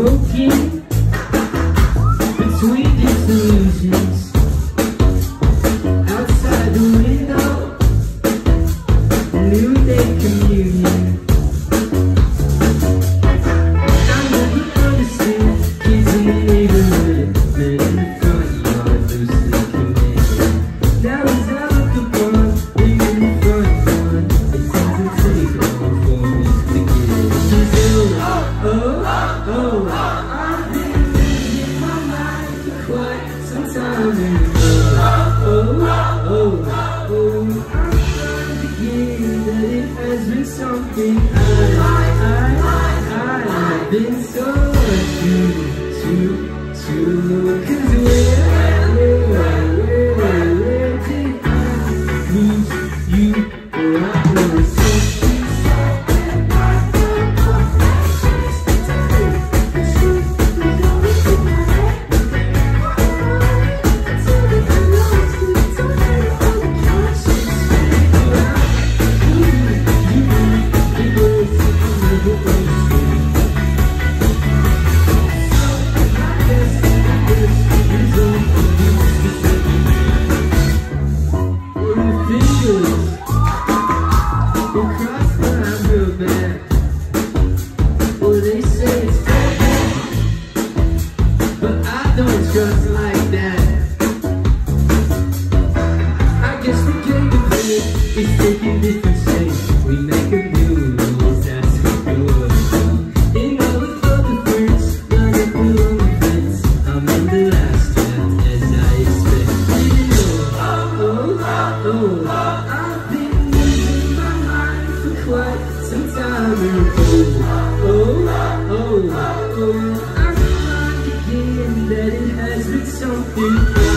broken between disillusions. I, I, I, I've been so true, true. Cause Just like that. I guess the game to play is taking different shapes. We make a new rules, that's for good. In all the other birds, line up along the fence. I'm in the last draft as I expected. Oh oh, oh, oh, oh, I've been losing my mind for quite some time. Something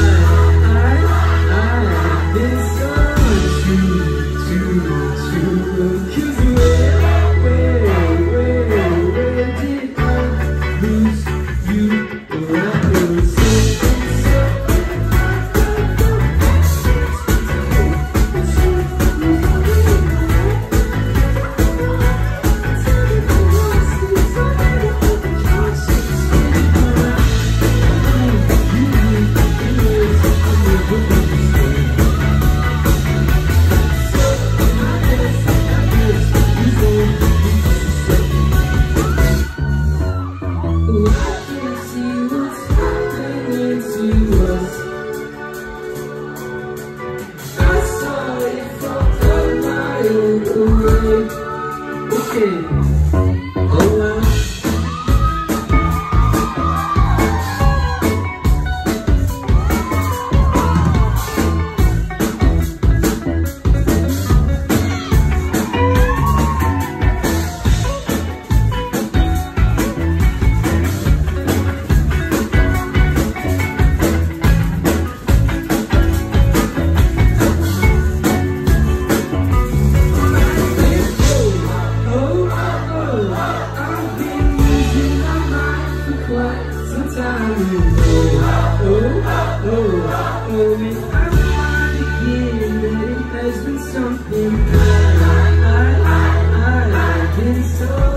Okay. oh, oh, I find that it has something I, I, I, I, been so